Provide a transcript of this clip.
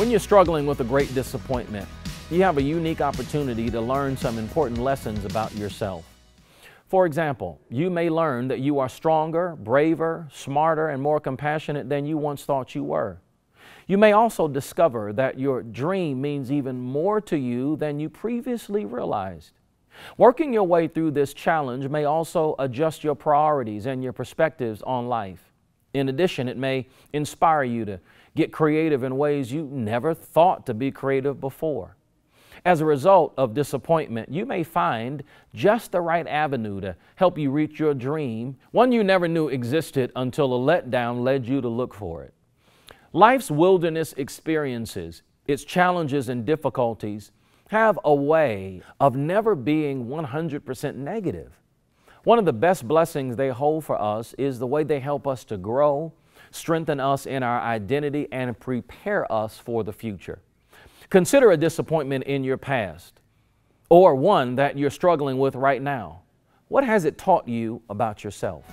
When you're struggling with a great disappointment, you have a unique opportunity to learn some important lessons about yourself. For example, you may learn that you are stronger, braver, smarter, and more compassionate than you once thought you were. You may also discover that your dream means even more to you than you previously realized. Working your way through this challenge may also adjust your priorities and your perspectives on life. In addition, it may inspire you to get creative in ways you never thought to be creative before. As a result of disappointment, you may find just the right avenue to help you reach your dream, one you never knew existed until a letdown led you to look for it. Life's wilderness experiences, its challenges and difficulties, have a way of never being 100% negative. One of the best blessings they hold for us is the way they help us to grow, strengthen us in our identity, and prepare us for the future. Consider a disappointment in your past or one that you're struggling with right now. What has it taught you about yourself?